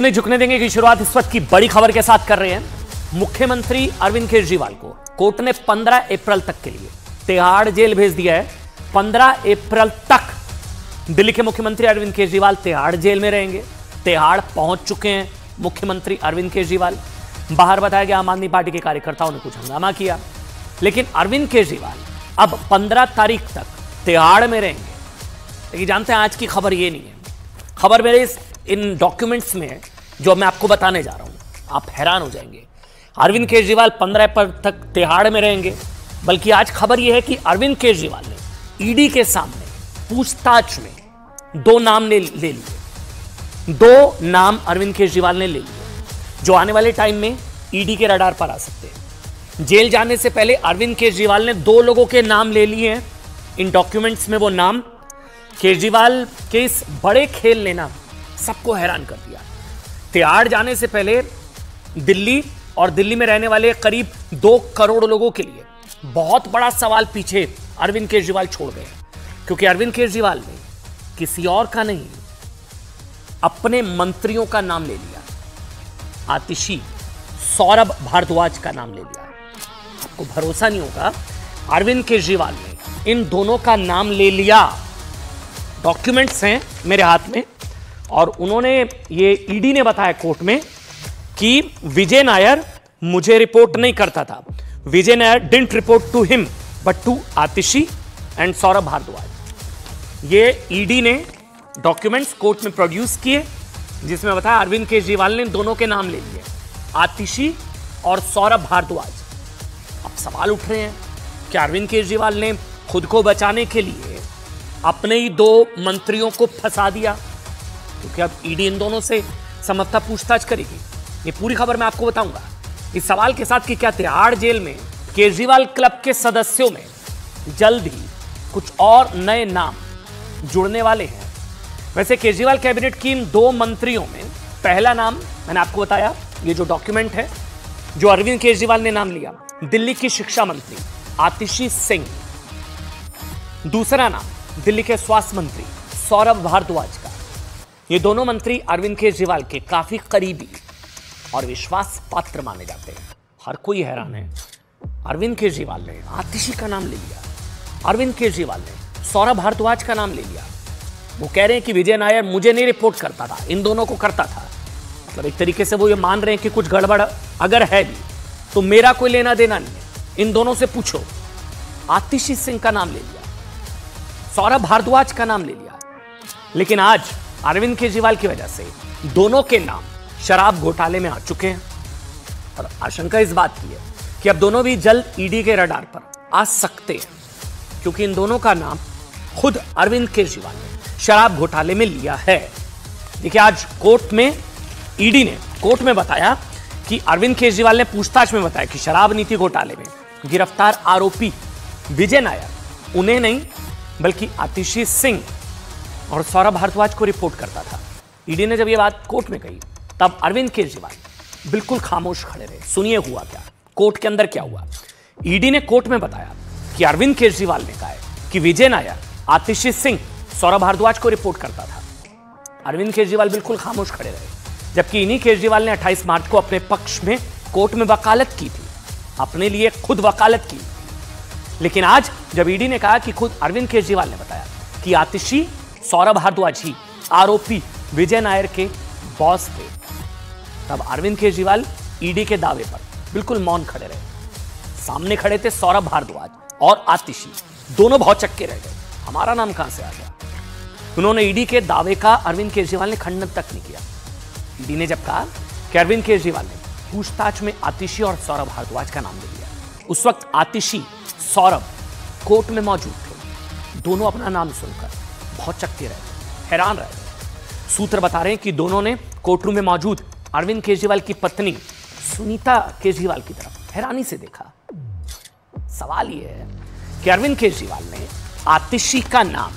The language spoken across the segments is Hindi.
नहीं झुकने देंगे की शुरुआत इस वक्त की बड़ी खबर के साथ कर रहे हैं। मुख्यमंत्री अरविंद केजरीवाल को कोर्ट ने 15 अप्रैल तक के लिए तिहाड़ जेल भेज दिया है। 15 अप्रैल तक दिल्ली के मुख्यमंत्री अरविंद केजरीवाल तिहाड़ जेल में रहेंगे। तिहाड़ पहुँच चुके हैं मुख्यमंत्री अरविंद केजरीवाल। बाहर बताया गया आम आदमी पार्टी के कार्यकर्ताओं ने कुछ हंगामा किया। लेकिन अरविंद केजरीवाल अब 15 तारीख तक तिहाड़ में रहेंगे। लेकिन जानते हैं आज की खबर ये नहीं है। खबर मेरे इस इन डॉक्यूमेंट्स में जो मैं आपको बताने जा रहा हूँ, आप हैरान हो जाएँगे। अरविंद केजरीवाल पंद्रह पर तक तिहाड़ में रहेंगे, बल्कि आज खबर यह है कि अरविंद केजरीवाल ने ईडी के सामने पूछताछ में दो नाम ले ले लिए। दो नाम अरविंद केजरीवाल ने ले लिए, जो आने वाले टाइम में ईडी के रडार पर आ सकते हैं। जेल जाने से पहले अरविंद केजरीवाल ने दो लोगों के नाम ले लिए हैं। इन डॉक्यूमेंट्स में वो नाम केजरीवाल के इस बड़े खेल ने ना सबको हैरान कर दिया। तिहाड़ जाने से पहले दिल्ली और दिल्ली में रहने वाले करीब दो करोड़ लोगों के लिए बहुत बड़ा सवाल पीछे अरविंद केजरीवाल छोड़ गए क्योंकि अरविंद केजरीवाल ने किसी और का नहीं, अपने मंत्रियों का नाम ले लिया। आतिशी सौरभ भारद्वाज का नाम ले लिया। आपको भरोसा नहीं होगा, अरविंद केजरीवाल ने इन दोनों का नाम ले लिया। डॉक्यूमेंट्स हैं मेरे हाथ में। और उन्होंने ये ईडी ने बताया कोर्ट में कि विजय नायर मुझे रिपोर्ट नहीं करता था। Vijay Nair didn't report to him but to Atishi and Saurabh Bharadwaj. ये ईडी ने डॉक्यूमेंट्स कोर्ट में प्रोड्यूस किए, जिसमें बताया अरविंद केजरीवाल ने दोनों के नाम ले लिए, आतिशी और सौरभ भारद्वाज। अब सवाल उठ रहे हैं कि अरविंद केजरीवाल ने खुद को बचाने के लिए अपने ही दो मंत्रियों को फंसा दिया। क्योंकि अब ईडी इन दोनों से समझता पूछताछ करेगी। ये पूरी खबर मैं आपको बताऊँगा। इस सवाल के साथ कि क्या तिहाड़ जेल में केजरीवाल क्लब के सदस्यों में जल्द ही कुछ और नए नाम जुड़ने वाले हैं? वैसे केजरीवाल कैबिनेट की इन दो मंत्रियों में पहला नाम मैंने आपको बताया, ये जो डॉक्यूमेंट है, जो अरविंद केजरीवाल ने नाम लिया, दिल्ली की शिक्षा मंत्री आतिशी सिंह। दूसरा नाम दिल्ली के स्वास्थ्य मंत्री सौरभ भारद्वाज का। ये दोनों मंत्री अरविंद केजरीवाल के काफ़ी करीबी और विश्वास पात्र माने जाते हैं। हर कोई हैरान है। अरविंद केजरीवाल ने आतिशी का नाम ले लिया। अरविंद केजरीवाल ने सौरभ भारद्वाज का नाम ले लिया। वो कह रहे हैं कि विजय नायर मुझे नहीं रिपोर्ट करता था, इन दोनों को करता था। मतलब एक तरीके से वो ये मान रहे हैं कि कुछ गड़बड़ अगर है भी तो मेरा कोई लेना देना नहीं है। इन दोनों से पूछो। आतिशी सिंह का नाम ले लिया। सौरभ भारद्वाज का नाम ले लिया। लेकिन आज अरविंद केजरीवाल की वजह से दोनों के नाम शराब घोटाले में आ चुके हैं। और आशंका इस बात की है कि अब दोनों भी जल्द ईडी के रडार पर आ सकते हैं, क्योंकि इन दोनों का नाम खुद अरविंद केजरीवाल ने शराब घोटाले में लिया है। देखिए, आज कोर्ट में, ईडी ने, कोर्ट में बताया कि अरविंद केजरीवाल ने पूछताछ में बताया कि शराब नीति घोटाले में गिरफ़्तार आरोपी विजय नायर, उन्हें नहीं, बल्कि आतिशी सिंह और सौरभ भारद्वाज को रिपोर्ट करता था। ईडी ने जब यह बात कोर्ट में कही, तब अरविंद केजरीवाल बिल्कुल खामोश खड़े रहे। सुनिए हुआ क्या? कोर्ट के अंदर क्या हुआ? ईडी ने कोर्ट में बताया कि अरविंद केजरीवाल ने कहा कि विजय नायर, आतिशी सिंह, सौरभ भारद्वाज को रिपोर्ट करता था। अरविंद केजरीवाल बिल्कुल खामोश खड़े रहे, जबकि इन्हीं केजरीवाल ने 28 मार्च को अपने पक्ष में कोर्ट में वकालत की थी। अपने लिए खुद वकालत की। लेकिन आज जब ईडी ने कहा कि खुद अरविंद केजरीवाल ने बताया कि आतिशी सौरभ भारद्वाज ही, आरोपी विजय नायर के बॉस थे। तब अरविंद केजरीवाल ईडी के दावे पर बिल्कुल मौन खड़े रहे। सामने खड़े थे सौरभ भारद्वाज और आतिशी दोनों बहुत चक्के रह गए। हमारा नाम कहाँ से आ गया? उन्होंने ईडी के दावे का अरविंद केजरीवाल ने खंडन तक नहीं किया। ईडी ने जब कहा कि अरविंद केजरीवाल ने पूछताछ में आतिशी और सौरभ भारद्वाज का नाम ले लिया, उस वक्त आतिशी सौरभ कोर्ट में मौजूद थे। दोनों अपना नाम सुनकर चक्के रह, हैरान रहे। सूत्र बता रहे हैं कि दोनों ने कोर्टरूम में मौजूद अरविंद केजरीवाल की पत्नी सुनीता केजरीवाल की तरफ़ हैरानी से देखा। सवाल यह है कि अरविंद केजरीवाल ने आतिशी का नाम,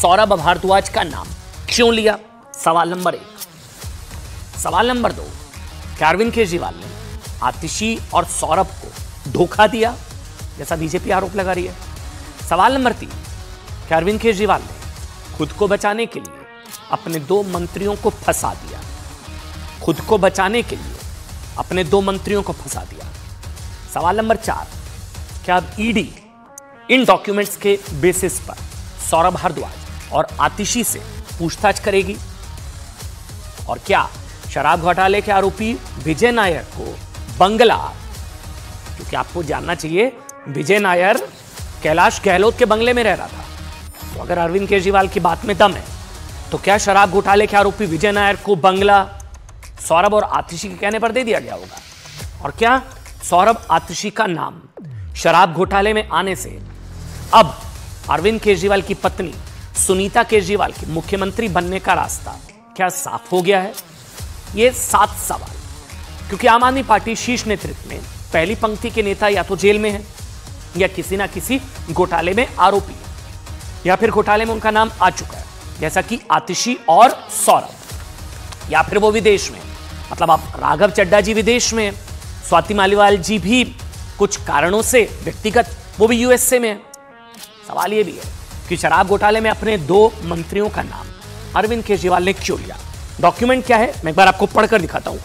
सौरभ भारद्वाज का नाम क्यों लिया? सवाल नंबर एक। सवाल नंबर दो कि अरविंद केजरीवाल ने आतिशी और सौरभ को धोखा दिया? जैसा बीजेपी आरोप लगा रही है। सवाल नंबर तीन कि अरविंद केजरीवाल ने खुद को बचाने के लिए अपने दो मंत्रियों को फंसा दिया। खुद को बचाने के लिए अपने दो मंत्रियों को फंसा दिया। सवाल नंबर चार, क्या अब ईडी इन डॉक्यूमेंट्स के बेसिस पर सौरभ भारद्वाज और आतिशी से पूछताछ करेगी? और क्या शराब घोटाले के आरोपी विजय नायर को बंगला, क्योंकि आपको जानना चाहिए, विजय नायर कैलाश गहलोत के बंगले में रह रहा था। तो अगर अरविंद केजरीवाल की बात में दम है तो क्या शराब घोटाले के आरोपी विजय नायर को बंगला सौरभ और आतिशी के कहने पर दे दिया गया होगा? और क्या सौरभ आतिशी का नाम शराब घोटाले में आने से अब अरविंद केजरीवाल की पत्नी सुनीता केजरीवाल के मुख्यमंत्री बनने का रास्ता क्या साफ़ हो गया है? ये सात सवाल। क्योंकि आम आदमी पार्टी शीर्ष नेतृत्व में पहली पंक्ति के नेता या तो जेल में है या किसी ना किसी घोटाले में आरोपी है। या फिर घोटाले में उनका नाम आ चुका है, जैसा कि आतिशी और सौरभ। या फिर वो विदेश में मतलब आप राघव चड्डा जी विदेश में, स्वाति मालीवाल जी भी कुछ कारणों से व्यक्तिगत, वो भी यूएसए में सवाल ये भी है कि शराब घोटाले में अपने दो मंत्रियों का नाम, अरविंद केजरीवाल ने क्यों लिया? डॉक्यूमेंट क्या है? मैं एक बार आपको पढ़कर दिखाता हूँ।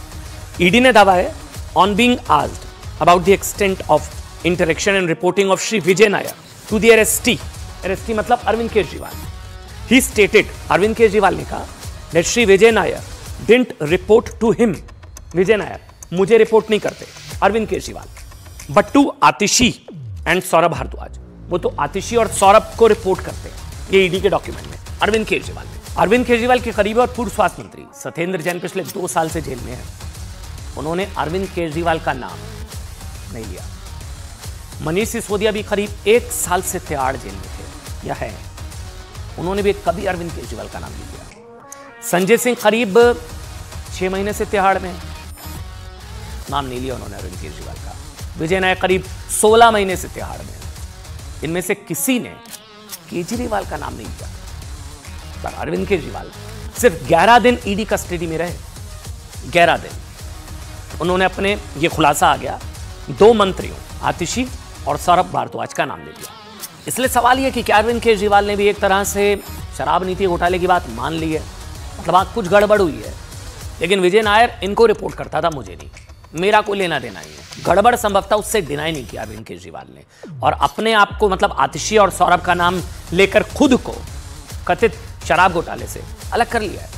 ईडी ने दावा है on being asked about the extent of interaction and reporting of Shri Vijay Nair to the arrestee arrestee मतलब अरविंद केजरीवाल। ही स्टेटेड अरविंद केजरीवाल ने कहा Shri Vijay Nair didn't report to him Vijay Nair, मुझे रिपोर्ट नहीं करते, Arvind Kejriwal. But to Atishi and Saurabh Bharadwaj, वो तो आतिशी और सौरभ को रिपोर्ट करते हैं, ये ईडी के डॉक्यूमेंट में, अरविंद केजरीवाल ने अरविंद केजरीवाल के करीबी और पूर्व स्वास्थ्य मंत्री सत्येंद्र जैन पिछले दो साल से जेल में है। उन्होंने अरविंद केजरीवाल का नाम नहीं लिया। मनीष सिसोदिया भी करीब एक साल से तिहाड़ जेल में थे या है? उन्होंने भी कभी अरविंद केजरीवाल का नाम नहीं लिया। संजय सिंह करीब छह महीने से तिहाड़ में नाम नहीं लिया उन्होंने अरविंद केजरीवाल का। विजय नायक करीब 16 महीने से तिहाड़ में इनमें से किसी ने केजरीवाल का नाम नहीं लिया। पर अरविंद केजरीवाल सिर्फ़ 11 दिन ईडी कस्टडी में रहे। 11 दिन। उन्होंने अपने, ये खुलासा आ गया, दो मंत्रियों, आतिशी और सौरभ भारद्वाज का नाम ले लिया। इसलिए सवाल यह कि क्या अरविंद केजरीवाल ने भी एक तरह से शराब नीति घोटाले की बात मान ली है। मतलब आज कुछ गड़बड़ हुई है। लेकिन विजय नायर इनको रिपोर्ट करता था, मुझे नहीं। मेरा कोई लेना देना ही है। गड़बड़ संभवतः उससे डिनाई नहीं किया अरविंद केजरीवाल ने। और अपने आप को मतलब आतिशी और सौरभ का नाम लेकर खुद को कथित शराब घोटाले से अलग कर लिया है।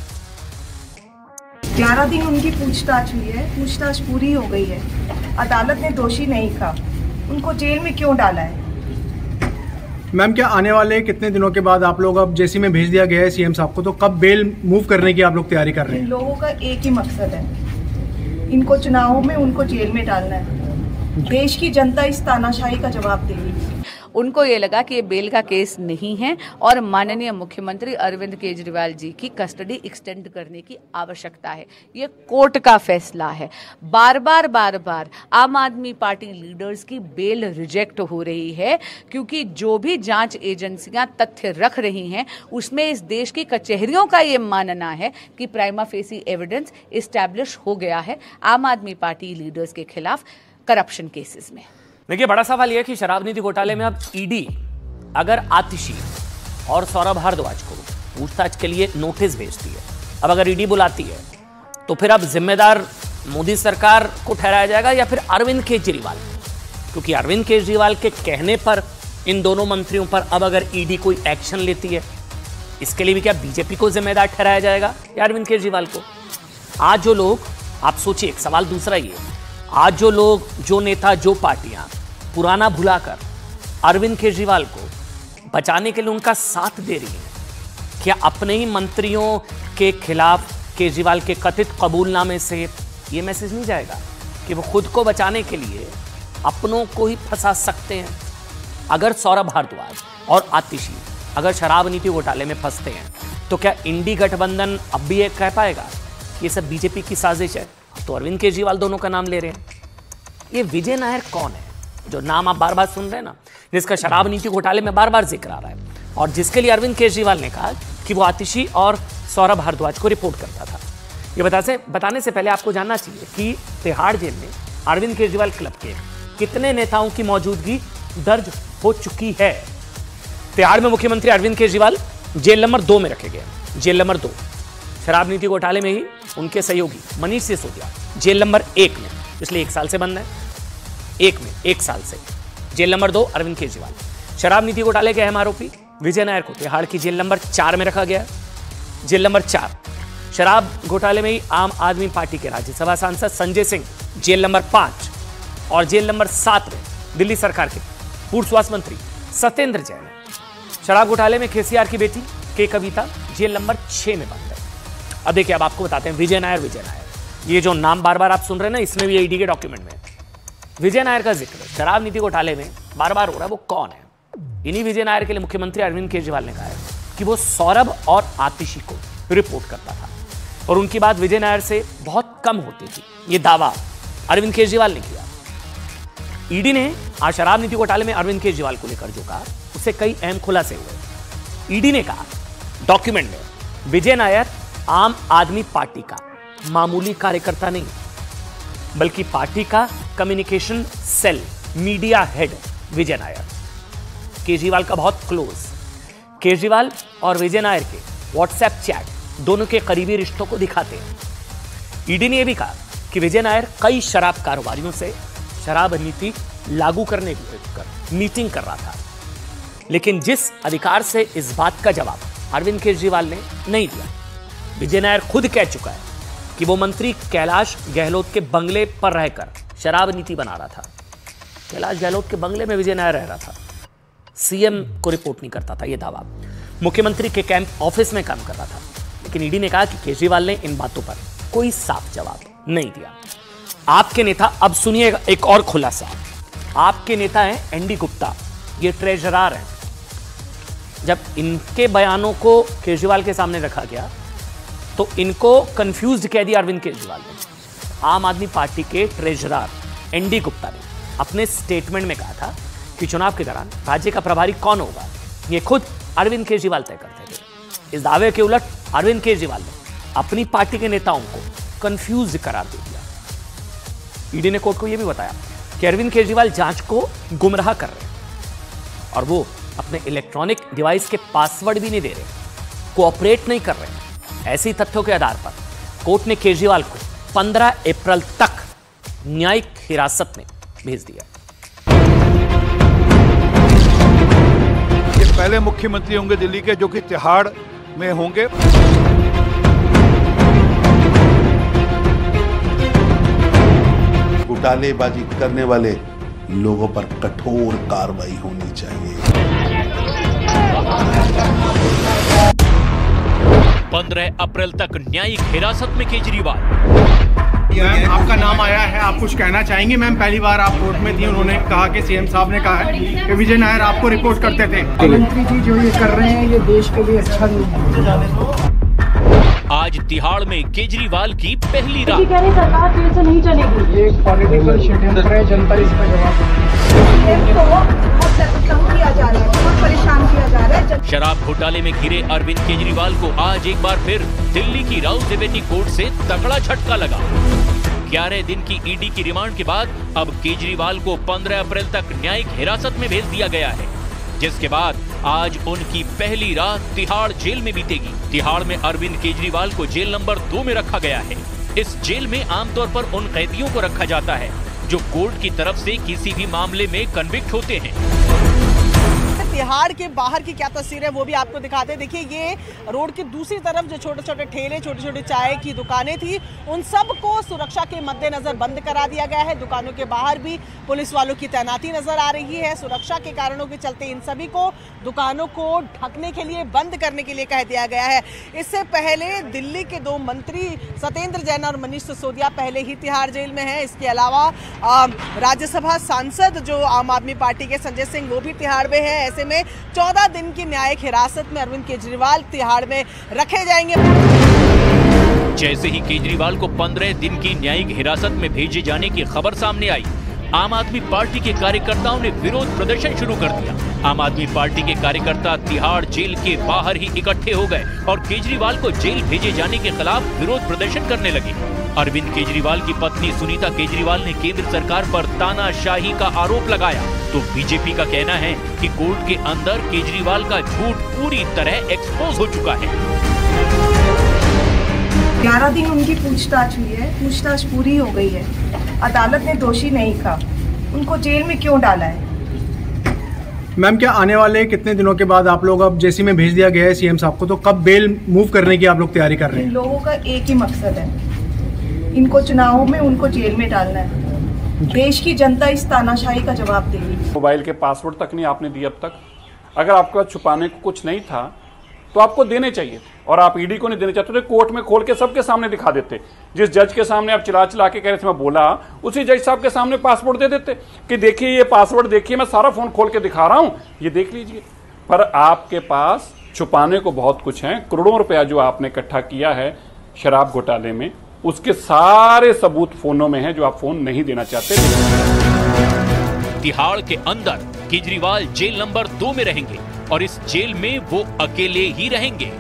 ग्यारह दिन उनकी पूछताछ हुई है। पूछताछ पूरी हो गई है। अदालत ने दोषी नहीं कहा। उनको जेल में क्यों डाला है? मैम, क्या आने वाले कितने दिनों के बाद आप लोग, अब जेसी में भेज दिया गया है सीएम साहब को तो कब बेल मूव करने की आप लोग तैयारी कर रहे हैं? लोगों का एक ही मकसद है। इनको चुनावों में उनको जेल में डालना है। देश की जनता इस तानाशाही का जवाब देगी। उनको ये लगा कि ये बेल का केस नहीं है और माननीय मुख्यमंत्री अरविंद केजरीवाल जी की कस्टडी एक्सटेंड करने की आवश्यकता है। ये कोर्ट का फैसला है। बार बार बार बार आम आदमी पार्टी लीडर्स की बेल रिजेक्ट हो रही है क्योंकि जो भी जाँच एजेंसियाँ तथ्य रख रही हैं, उसमें इस देश की कचहरियों का ये मानना है कि प्राइमा फेसी एविडेंस इस्टेब्लिश हो गया है आम आदमी पार्टी लीडर्स के खिलाफ करप्शन केसेस में। देखिए, बड़ा सवाल यह कि शराब नीति घोटाले में अब ईडी अगर आतिशी और सौरभ भारद्वाज को पूछताछ के लिए नोटिस भेजती है, अब अगर ईडी बुलाती है तो फिर अब जिम्मेदार मोदी सरकार को ठहराया जाएगा या फिर अरविंद केजरीवाल? क्योंकि अरविंद केजरीवाल के कहने पर इन दोनों मंत्रियों पर अब अगर ईडी कोई एक्शन लेती है, इसके लिए भी क्या बीजेपी को जिम्मेदार ठहराया जाएगा या अरविंद केजरीवाल को? आज जो लोग, आप सोचिए सवाल दूसरा ये, आज जो लोग, जो नेता, जो पार्टियाँ पुराना भुलाकर अरविंद केजरीवाल को बचाने के लिए उनका साथ दे रही है। क्या अपने ही मंत्रियों के खिलाफ केजरीवाल के कथित कबूलनामे से ये मैसेज नहीं जाएगा कि वो खुद को बचाने के लिए अपनों को ही फंसा सकते हैं? अगर सौरभ भारद्वाज और आतिशी अगर शराब नीति घोटाले में फंसते हैं तो क्या इंडी गठबंधन अब भी ये कह पाएगा ये सब बीजेपी की साजिश है? तो अरविंद केजरीवाल दोनों का नाम ले रहे हैं। ये विजय नायर कौन है? जो नाम आप बार बार सुन रहे हैं ना, जिसका शराब नीति घोटाले में बार बार ज़िक्र आ रहा है। और जिसके लिए अरविंद केजरीवाल ने कहा कि वो आतिशी और सौरभ भारद्वाज को रिपोर्ट करता था। ये बता से, बताने से पहले आपको जानना चाहिए कि तिहाड़ जेल में अरविंद केजरीवाल क्लब के कितने नेताओं की मौजूदगी दर्ज हो चुकी है? तिहाड़ में मुख्यमंत्री अरविंद केजरीवाल जेल नंबर दो में रखे गए जेल नंबर दो, शराब नीति घोटाले में ही उनके सहयोगी मनीष सिसोदिया जेल नंबर एक में पिछले एक साल से बंद है। एक में, एक साल से। जेल नंबर दो, अरविंद केजरीवाल। शराब नीति घोटाले के अहम आरोपी विजय नायर को। तिहाड़ की जेल नंबर चार में रखा गया जेल नंबर चार, शराब घोटाले में ही आम आदमी पार्टी के राज्यसभा सांसद संजय सिंह जेल नंबर पाँच और जेल नंबर सात में दिल्ली सरकार के पूर्व स्वास्थ्य मंत्री सत्येंद्र जैन शराब घोटाले में केसीआर की बेटी के कविता जेल नंबर छह में बंद है अब देखिए, अब आपको बताते हैं, विजय नायर विजय नायर। ये जो नाम बार बार आप सुन रहे हैं ना, इसमें भी ईडी के डॉक्यूमेंट में विजय नायर का ज़िक्र, शराब नीति घोटाले में बार बार हो रहा है, वो कौन है? इन्हीं विजय नायर के लिए मुख्यमंत्री अरविंद केजरीवाल ने कहा है कि वो सौरभ और आतिशी को रिपोर्ट करता था और उनकी बात विजय नायर से बहुत कम होती थी। ये दावा अरविंद केजरीवाल ने किया। ईडी ने आज शराब नीति घोटाले में अरविंद केजरीवाल को लेकर जो कहा, उससे कई अहम खुलासे हुए। ईडी ने कहा, डॉक्यूमेंट में, विजय नायर आम आदमी पार्टी का मामूली कार्यकर्ता नहीं, बल्कि पार्टी का communication cell media head Vijay Nair Kejriwal का बहुत क्लोज केजरीवाल और विजय नायर के व्हाट्सएप चैट दोनों के करीबी रिश्तों को दिखाते हैं। ईडी ने यह भी कहा कि विजय नायर कई शराब कारोबारियों से शराब नीति लागू करने को लेकर मीटिंग कर रहा था। लेकिन जिस अधिकार से इस बात का जवाब अरविंद केजरीवाल ने नहीं दिया विजय नायर खुद कह चुका है कि वो मंत्री कैलाश गहलोत के बंगले पर रहकर शराब नीति बना रहा था। कैलाश गहलोत के बंगले में विजय नायर रह रहा था। सीएम को रिपोर्ट नहीं करता था यह दावा। मुख्यमंत्री के कैंप ऑफ़िस में काम कर रहा था। लेकिन ईडी ने कहा कि केजरीवाल ने इन बातों पर कोई साफ़ जवाब नहीं दिया। आपके नेता, अब सुनिए एक और खुलासा। आपके नेता हैं एनडी गुप्ता। ये ट्रेजरार हैं। जब इनके बयानों को केजरीवाल के सामने रखा गया तो इनको कंफ्यूज कह दिया अरविंद केजरीवाल ने। आम आदमी पार्टी के ट्रेजरार एनडी गुप्ता ने अपने स्टेटमेंट में कहा था कि चुनाव के दौरान राज्य का प्रभारी कौन होगा? ये खुद अरविंद केजरीवाल तय करते थे। इस दावे के उलट अरविंद केजरीवाल ने अपनी पार्टी के नेताओं को कंफ्यूज करार दे दिया। ईडी ने कोर्ट को यह भी बताया कि अरविंद केजरीवाल जाँच को गुमराह कर रहे और वो अपने इलेक्ट्रॉनिक डिवाइस के पासवर्ड भी नहीं दे रहे कोऑपरेट नहीं कर रहे ऐसे तथ्यों के आधार पर कोर्ट ने केजरीवाल को 15 अप्रैल तक न्यायिक हिरासत में भेज दिया। ये पहले मुख्यमंत्री होंगे दिल्ली के जो कि तिहाड़ में होंगे। घोटालेबाजी करने वाले लोगों पर कठोर कार्रवाई होनी चाहिए। पंद्रह अप्रैल तक न्यायिक हिरासत में केजरीवाल। मैम आपका नाम आया है आप कुछ कहना चाहेंगे? मैम पहली बार आप कोर्ट में थी उन्होंने कहा कि सीएम साहब ने कहा है कि विजय नायर आपको रिपोर्ट करते थे। मंत्री जी जो ये कर रहे हैं ये देश के लिए अच्छा नहीं आज तिहाड़ में केजरीवाल की पहली रात। कह रहे सरकार फिर से नहीं चलेगी। एक पॉलिटिकल है जनता इसका जवाब घोटाले में घिरे अरविंद केजरीवाल को आज एक बार फिर दिल्ली की राउत रेवेन्यू कोर्ट से तगड़ा झटका लगा। ग्यारह दिन की ईडी की रिमांड के बाद अब केजरीवाल को 15 अप्रैल तक न्यायिक हिरासत में भेज दिया गया है, जिसके बाद आज उनकी पहली रात तिहाड़ जेल में बीतेगी। तिहाड़ में अरविंद केजरीवाल को जेल नंबर दो में रखा गया है। इस जेल में आमतौर पर उन कैदियों को रखा जाता है, जो कोर्ट की तरफ़ से किसी भी मामले में कन्विक्ट होते हैं। तिहाड़ के बाहर की क्या तस्वीर है, वो भी आपको दिखाते हैं। देखिए, ये रोड की दूसरी तरफ़ जो छोटे छोटे ठेले छोटे छोटे चाय की दुकानें थी, उन सबको सुरक्षा के मद्देनजर बंद करा दिया गया है। दुकानों के बाहर भी पुलिस वालों की तैनाती नज़र आ रही है। सुरक्षा के कारणों के चलते इन सभी को दुकानों को ढकने के लिए, बंद करने के लिए कह दिया गया है। इससे पहले दिल्ली के दो मंत्री सत्येंद्र जैन और मनीष सिसोदिया पहले ही तिहाड़ जेल में है। इसके अलावा राज्यसभा सांसद जो आम आदमी पार्टी के संजय सिंह, वो भी तिहाड़ में है। ऐसे में चौदह दिन की न्यायिक हिरासत में अरविंद केजरीवाल तिहाड़ में रखे जाएँगे। जैसे ही केजरीवाल को 15 दिन की न्यायिक हिरासत में भेजे जाने की खबर सामने आई, आम आदमी पार्टी के कार्यकर्ताओं ने विरोध प्रदर्शन शुरू कर दिया। आम आदमी पार्टी के कार्यकर्ता तिहाड़ जेल के बाहर ही इकट्ठे हो गए और केजरीवाल को जेल भेजे जाने के खिलाफ विरोध प्रदर्शन करने लगे। अरविंद केजरीवाल की पत्नी सुनीता केजरीवाल ने केंद्र सरकार पर तानाशाही का आरोप लगाया। तो बीजेपी का कहना है कि कोर्ट के अंदर केजरीवाल का झूठ पूरी तरह एक्सपोज हो चुका है। ग्यारह दिन उनकी पूछताछ हुई है पूछताछ पूरी हो गई है। अदालत ने दोषी नहीं कहा। उनको जेल में क्यों डाला है? मैम क्या आने वाले कितने दिनों के बाद आप लोग अब जैसी में भेज दिया गया है सीएम साहब को? तो कब बेल मूव करने की आप लोग तैयारी कर रहे हैं? लोगों का एक ही मकसद है। इनको चुनावों में उनको जेल में डालना है। देश की जनता इस तानाशाही का जवाब देगी। मोबाइल के पासवर्ड तक नहीं आपने दिए अब तक। अगर आपके पास छुपाने को कुछ नहीं था तो आपको देने चाहिए और आप ईडी को नहीं देने चाहते थे कोर्ट में खोल के सबके सामने दिखा देते। जिस जज के सामने आप चिल्ला चिल्ला के कह रहे थे मैं बोला उसी जज साहब के सामने पासपोर्ट दे देते कि देखिए ये पासवर्ड देखिए मैं सारा फ़ोन खोल के दिखा रहा हूँ ये देख लीजिए। पर आपके पास छुपाने को बहुत कुछ है। करोड़ों रुपया जो आपने इकट्ठा किया है शराब घोटाले में उसके सारे सबूत फोनों में है जो आप फ़ोन नहीं देना चाहते। तिहाड़ के अंदर केजरीवाल जेल नंबर दो में रहेंगे और इस जेल में वो अकेले ही रहेंगे।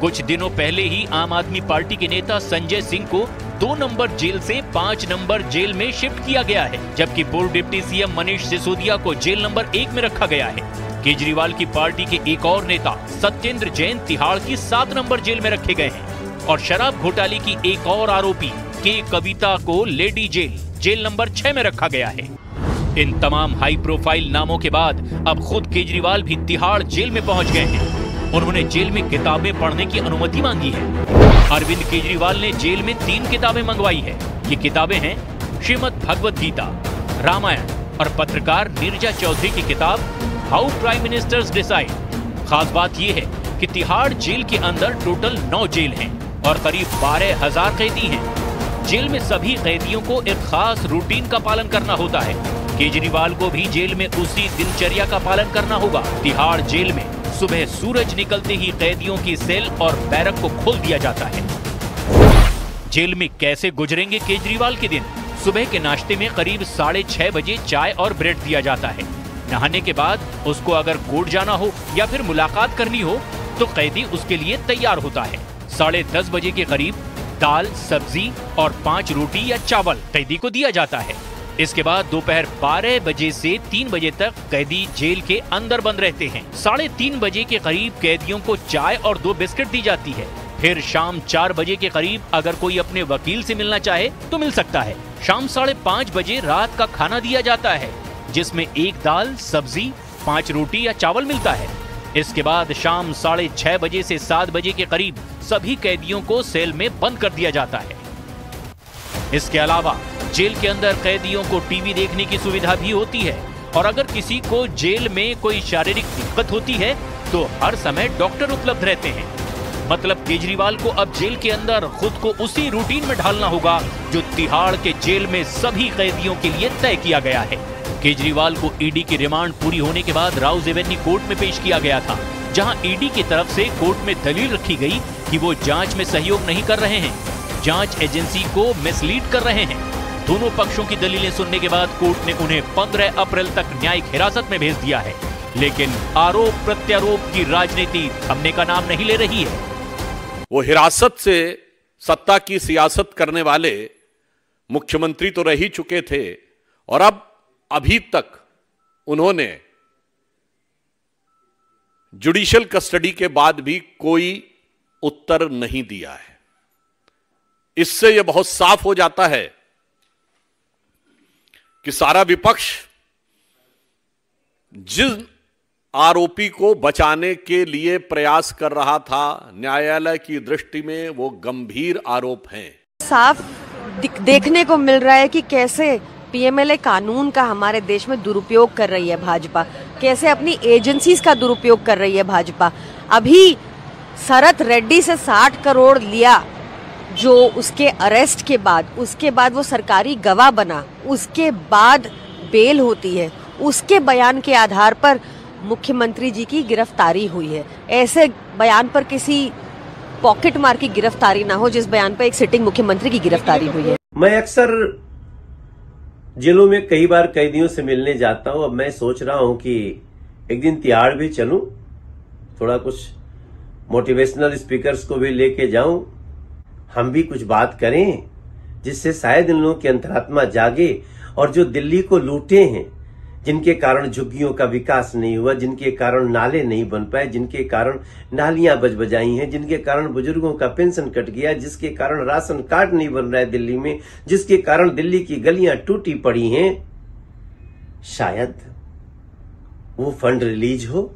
कुछ दिनों पहले ही आम आदमी पार्टी के नेता संजय सिंह को दो नंबर जेल से पाँच नंबर जेल में शिफ्ट किया गया है, जबकि पूर्व डिप्टी सीएम मनीष सिसोदिया को जेल नंबर एक में रखा गया है। केजरीवाल की पार्टी के एक और नेता सत्येंद्र जैन तिहाड़ की सात नंबर जेल में रखे गए हैं। और शराब घोटाले की एक और आरोपी के कविता को लेडी जेल जेल नंबर छह में रखा गया है। इन तमाम हाई प्रोफ़ाइल नामों के बाद अब खुद केजरीवाल भी तिहाड़ जेल में पहुँच गए हैं। उन्होंने जेल में किताबें पढ़ने की अनुमति मांगी है। अरविंद केजरीवाल ने जेल में तीन किताबें मंगवाई है। ये किताबें हैं श्रीमद भगवत गीता, रामायण और पत्रकार नीरजा चौधरी की किताब हाउ प्राइम मिनिस्टर्स डिसाइड खास बात यह है कि तिहाड़ जेल के अंदर टोटल नौ जेल हैं। और करीब बारह हज़ार कैदी हैं। जेल में सभी कैदियों को एक खास रूटीन का पालन करना होता है। केजरीवाल को भी जेल में उसी दिनचर्या का पालन करना होगा। तिहाड़ जेल में सुबह सूरज निकलते ही कैदियों की सेल और बैरक को खोल दिया जाता है। जेल में कैसे गुजरेंगे केजरीवाल के दिन? सुबह के नाश्ते में करीब साढ़े छह बजे चाय और ब्रेड दिया जाता है। नहाने के बाद उसको अगर कोर्ट जाना हो या फिर मुलाकात करनी हो तो कैदी उसके लिए तैयार होता है। साढ़े दस बजे के करीब दाल, सब्ज़ी और पाँच रोटी या चावल कैदी को दिया जाता है। इसके बाद दोपहर 12 बजे से 3 बजे तक कैदी जेल के अंदर बंद रहते हैं। साढ़े तीन बजे के करीब कैदियों को चाय और दो बिस्किट दी जाती है। फिर शाम चार बजे के करीब अगर कोई अपने वकील से मिलना चाहे तो मिल सकता है। शाम साढ़े पाँच बजे रात का खाना दिया जाता है, जिसमें एक दाल, सब्ज़ी, पाँच रोटी या चावल मिलता है। इसके बाद शाम साढ़े छह बजे से सात बजे के करीब सभी कैदियों को सेल में बंद कर दिया जाता है। इसके अलावा, जेल के अंदर कैदियों को टीवी देखने की सुविधा भी होती है और अगर किसी को जेल में कोई शारीरिक दिक्कत होती है तो हर समय डॉक्टर उपलब्ध रहते हैं। मतलब केजरीवाल को अब जेल के अंदर खुद को उसी रूटीन में ढालना होगा, जो तिहाड़ के जेल में सभी कैदियों के लिए तय किया गया है। केजरीवाल को ईडी की रिमांड पूरी होने के बाद राउज एवेन्यू कोर्ट में पेश किया गया था, जहाँ ईडी की तरफ़ से कोर्ट में दलील रखी गई कि वो जाँच में सहयोग नहीं कर रहे हैं, जाँच एजेंसी को मिसलीड कर रहे हैं। दोनों पक्षों की दलीलें सुनने के बाद कोर्ट ने उन्हें 15 अप्रैल तक न्यायिक हिरासत में भेज दिया है, लेकिन आरोप प्रत्यारोप की राजनीति थमने का नाम नहीं ले रही है। वो हिरासत से सत्ता की सियासत करने वाले मुख्यमंत्री तो रह चुके थे, और अब अभी तक उन्होंने जुडिशियल कस्टडी के बाद भी कोई उत्तर नहीं दिया है। इससे यह बहुत साफ़ हो जाता है कि सारा विपक्ष जिस आरोपी को बचाने के लिए प्रयास कर रहा था, न्यायालय की दृष्टि में वो गंभीर आरोप हैं। साफ़ देखने को मिल रहा है कि कैसे पीएमएलए कानून का हमारे देश में दुरुपयोग कर रही है भाजपा। कैसे अपनी एजेंसीज का दुरुपयोग कर रही है भाजपा? अभी शरद रेड्डी से 60 करोड़ लिया, जो उसके अरेस्ट के बाद, उसके बाद वो सरकारी गवाह बना, उसके बाद बेल होती है। उसके बयान के आधार पर मुख्यमंत्री जी की गिरफ्तारी हुई है। ऐसे बयान पर किसी पॉकेट मार की गिरफ्तारी ना हो, जिस बयान पर एक सिटिंग मुख्यमंत्री की गिरफ्तारी हुई है। मैं अक्सर जेलों में कई बार कैदियों से मिलने जाता हूँ। अब मैं सोच रहा हूँ कि एक दिन तिहाड़ भी चलूँ, थोड़ा कुछ मोटिवेशनल स्पीकर्स को भी लेके जाऊँ। हम भी कुछ बात करें, जिससे शायद इन लोगों की अंतरात्मा जागे और जो दिल्ली को लूटे हैं जिनके कारण झुग्गियों का विकास नहीं हुआ, जिनके कारण नाले नहीं बन पाए, जिनके कारण नालियाँ बज बजाई हैं, जिनके कारण बुज़ुर्गों का पेंशन कट गया, जिसके कारण राशन कार्ड नहीं बन रहा है दिल्ली में, जिसके कारण दिल्ली की गलियाँ टूटी पड़ी हैं, शायद वो फंड रिलीज़ हो।